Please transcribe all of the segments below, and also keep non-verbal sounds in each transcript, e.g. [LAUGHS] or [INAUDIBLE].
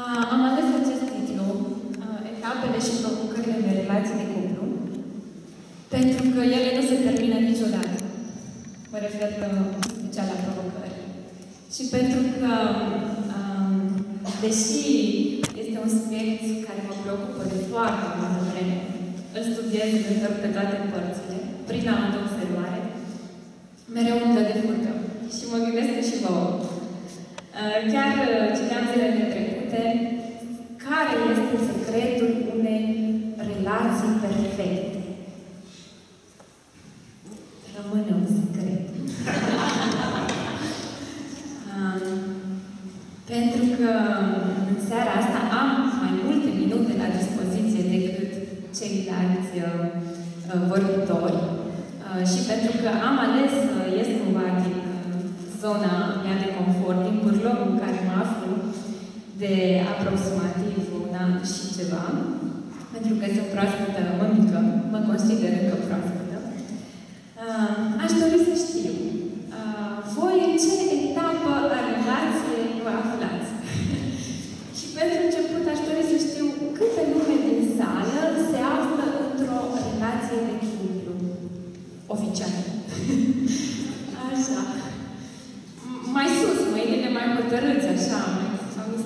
Uh, am ales acest titlu, uh, Etapele și provocările de relații de cuplu, pentru că ele nu se termină niciodată. Mă refer uh, special la provocări. Și pentru că, um, deși este un subiect care mă preocupă de foarte multă vreme, îl studiez de pe toate părțile, prin autoobservare, mereu îmi dă de furcă. Și mă gândesc că și vouă. Uh, chiar uh, citeam zilele trecute care este secretul unei relații perfecte. Rămâne un secret. Um, pentru că în seara asta am mai multe minute la dispoziție decât ceilalți uh, vorbitori și pentru că am ales să ies cumva din zona mea de confort, din burlogul în care mă aflu de aproximativ un an și ceva, pentru că sunt proaspătă mămică, mă consider încă proaspătă, uh, aș dori să știu, uh, voi în ce etapă a relației vă aflați? [LAUGHS] și pentru început aș dori să știu câte lume din sală se află într-o relație de cuplu oficial. [LAUGHS] Așa mai sus, mâinile mai hotărâți, așa.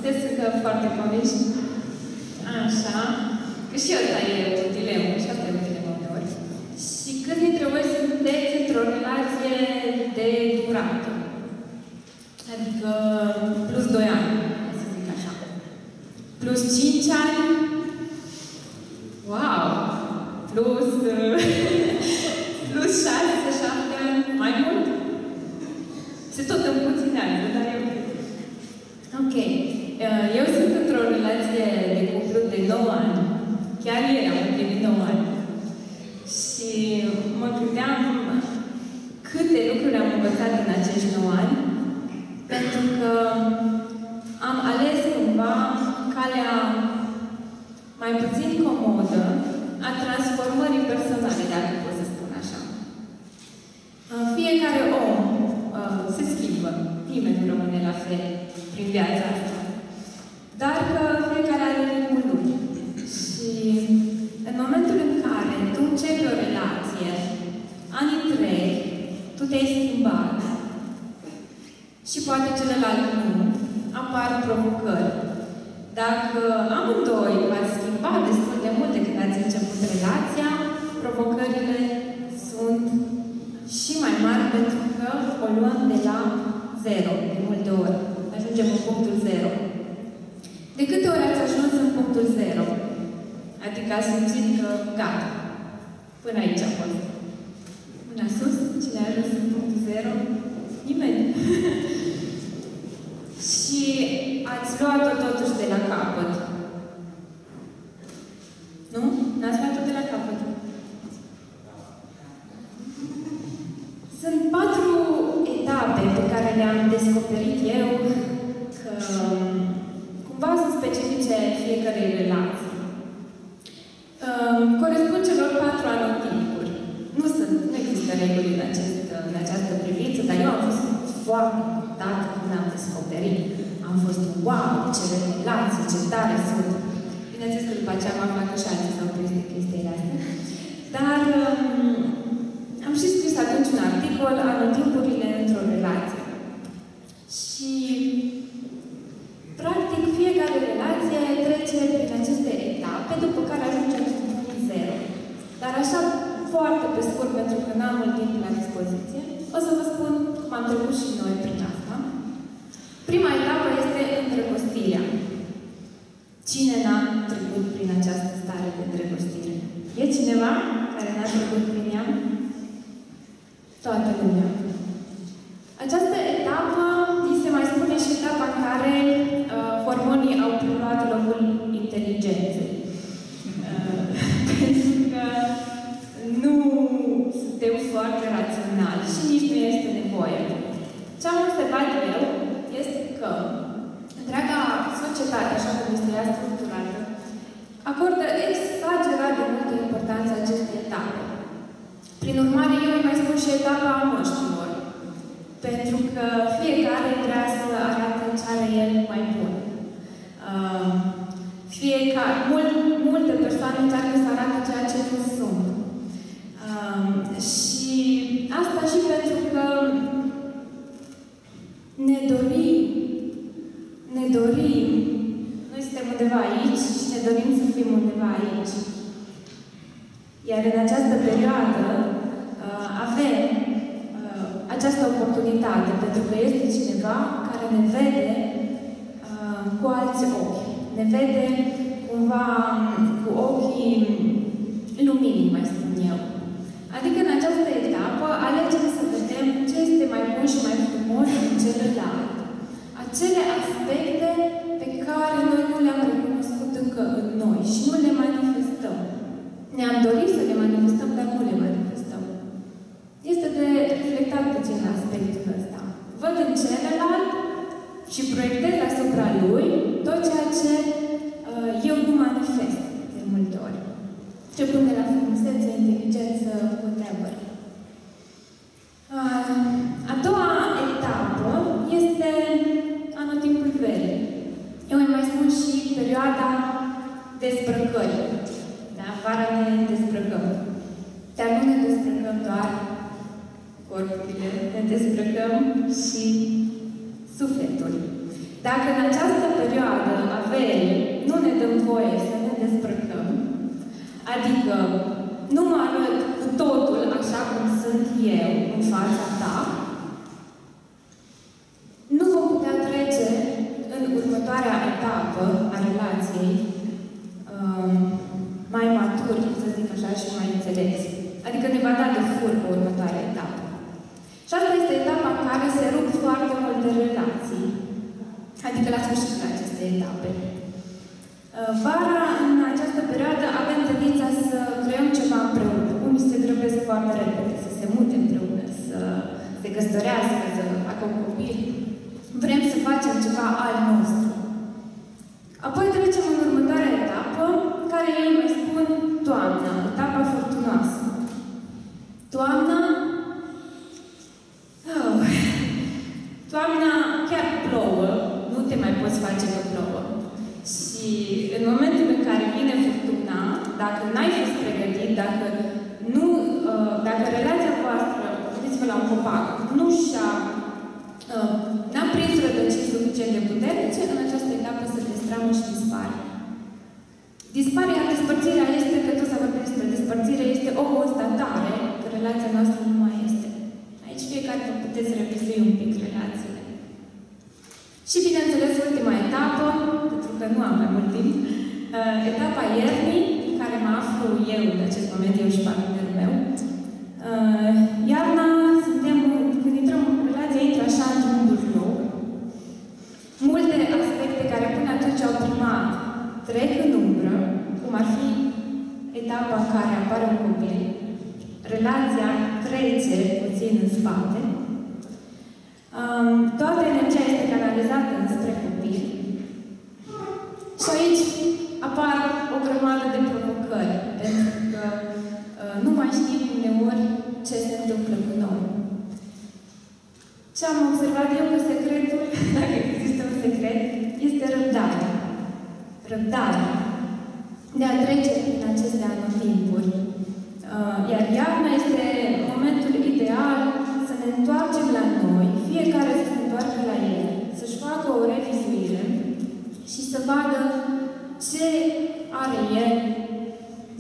Sau sunteți încă foarte convinși? Așa. Că și asta e o dilemă, și asta e o dilemă uneori. Și cât dintre voi sunteți într-o relație de durată? Adică plus 2 ani, să zic așa. Plus 5 ani? Wow! Plus... [LAUGHS] plus 6, 7 ani? Mai mult? Se tot împuținează, dar eu... Ok. Eu sunt într-o relație de cuplu de 9 ani. Chiar ieri am împlinit 9 ani. Și mă gândeam câte lucruri am învățat în acești 9 ani, pentru că am ales cumva calea mai puțin comodă a transformării personale, dacă pot să spun așa. Fiecare om se schimbă. Nimeni nu rămâne la fel prin viața asta. Dar că fiecare are ritmul lui. Și în momentul în care tu începi o relație, anii trei, tu te-ai schimbat și poate celălalt nu, apar provocări. Dacă amândoi v-ați schimbat destul de mult de când ați început relația, provocările sunt și mai mari pentru că o luăm de la zero, de multe ori. Ajungem în punctul zero. De câte ori ați ajuns în punctul zero? Adică ați simțit că gata. Până aici a fost. Mâna sus, cine a ajuns în punctul zero? Nimeni. [LAUGHS] Și ați luat-o totuși de la capăt. Nu? N-ați luat-o de la capăt. Sunt patru etape pe care le-am descoperit eu că cumva sunt specifice fiecare în, acest, în această privință, dar eu am fost foarte încântată când am descoperit. Am fost, wow, ce relații, ce tare sunt. Bineînțeles că după aceea am aflat că și alții s-au prins de chestiile astea. Dar um, am și scris atunci un articol, anotimpurile într-o relație. Și, practic, fiecare relație trece prin aceste etape, după care ajunge în punctul zero. Dar așa, foarte pe scurt, pentru că n-am mult timp la dispoziție, o să vă spun cum am trecut și noi prin asta. Prima etapă este îndrăgostirea. Cine n-a trecut prin această stare de îndrăgostire? E cineva care n-a trecut prin ea? Toată lumea. Această etapă, îi se mai spune și etapa în care uh, hormonii au preluat locul inteligenței. Uh, [LAUGHS] pentru că nu suntem foarte raționali și nici nu este nevoie. Ce am observat eu este că întreaga societate, așa cum este ea structurată, acordă exagerat de multă importanță acestei etape. Prin urmare, eu îi mai spun și etapa măștilor. Pentru că fiecare vrea să arate ce are el mai bun. Uh, Fiecare, mult, multe persoane încearcă să arate ceea ce nu sunt. Um, și asta și pentru că ne dorim, ne dorim, noi suntem undeva aici și ne dorim să fim undeva aici. Iar în această perioadă uh, avem uh, această oportunitate, pentru că este cineva care ne vede uh, cu alți ochi. Ne vede cumva cu ochii luminii, mai spun eu. Adică în această etapă alegem să vedem ce este mai bun și mai frumos în celălalt. Acele aspecte pe care noi nu le-am recunoscut încă în noi și nu le manifestăm. Ne-am dorit să le manifestăm, dar nu le manifestăm. Este de reflectat puțin la aspectul ăsta. Văd în celălalt și proiectez asupra lui tot ceea ce uh, eu nu manifest de multe ori. Ce pune la frumusețe, inteligență, whatever. Uh, a doua etapă este anotimpul verii. Eu îi mai spun și perioada dezbrăcării. Da? Vara ne dezbrăcăm. Dar nu ne dezbrăcăm doar corpurile, ne dezbrăcăm și sufletul. Dacă în această perioadă a verii nu ne dăm voie să ne dezbrăcăm, adică nu mă arăt cu totul așa cum sunt eu în fața ta, nu vom putea trece în următoarea etapă a relației um, mai maturi, să zic așa, și mai înțelepți. Adică ne va da de fur pe următoarea etapă. Și asta este etapa în care se rup foarte multe relații. Adică la sfârșitul acestei etape. Uh, vara, în această perioadă, avem tendința să creăm ceva împreună. Unii se grăbesc foarte repede, să se mute împreună, să se căsătorească, să facă un copil. Vrem să facem ceva al nostru. Apoi trecem în următoarea etapă, care ei mai spun toamna, etapa furtunoasă. Toamna oh, Toamna chiar plouă, nu te mai poți face că plouă. Și în momentul în care vine furtuna, dacă n-ai fost pregătit, dacă nu, uh, dacă relația voastră, gândiți-vă la un copac, nu și-a uh, n-a prins rădăcini suficient de puternice, în această etapă se destramă și dispare. Dispare, iar despărțirea este, că tot să vorbim despre despărțire, este o constatare că relația noastră nu mai este. Aici fiecare vă puteți revizui un pic relațiile. Și bineînțeles, ultima etapă, pentru că nu am mai mult timp, uh, etapa iernii, în care mă aflu eu în acest moment, eu și partenerul meu. Uh, iarna, suntem, când intrăm în relație, intră așa într-un burlou. Multe aspecte care până atunci au primat trec în umbră, cum ar fi etapa în care apare un copil, relația trece puțin în spate, um, toată energia este canalizată înspre copil și aici apar o grămadă de provocări, pentru că uh, nu mai știm uneori ce se întâmplă cu noi. Ce am observat eu că secretul, dacă există un secret, este răbdarea. Răbdarea. De a trece prin aceste anotimpuri. Uh, iar iarna este momentul ideal să ne întoarcem la noi, fiecare să se întoarcă la el, să-și facă o revizuire și să vadă ce are el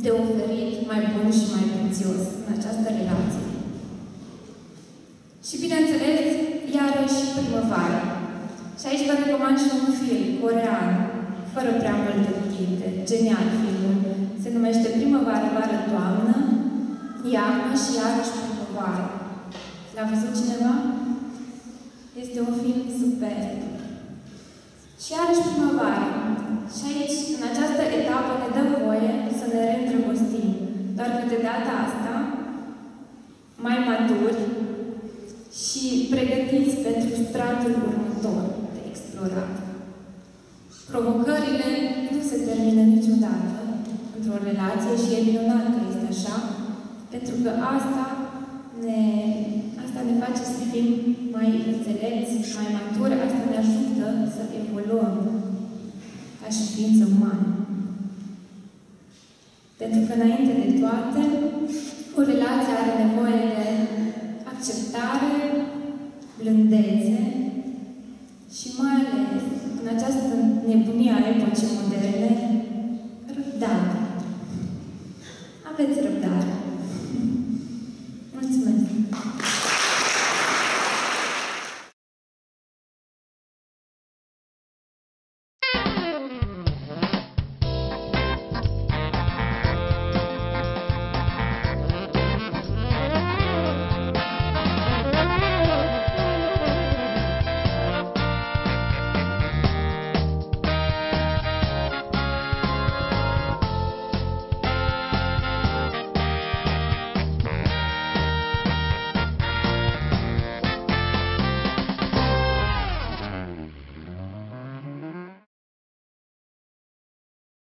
de oferit mai bun și mai prețios în această relație. Și bineînțeles, iarăși primăvara. Și aici vă recomand și un film corean, fără prea multe cuvinte. Genial filmul. Se numește Primăvară, Vară, Toamnă, Iarnă și iarăși Primăvară. L-a văzut cineva? Este un film super. Și iarăși primăvară. Și aici, în această etapă, ne dă voie să ne reîndrăgostim. Doar că de data asta, pregătiți pentru stratul următor de explorat. Provocările nu se termină niciodată într-o relație și e minunat că este așa, pentru că asta ne, asta ne face să fim mai înțelepți, mai maturi, asta ne ajută să evoluăm ca și ființă umană. Pentru că, înainte de toate, o relație are nevoie de acceptare, blândețe și mai ales în această nebunie a epocii moderne, răbdare. Aveți răbdare. Mulțumesc!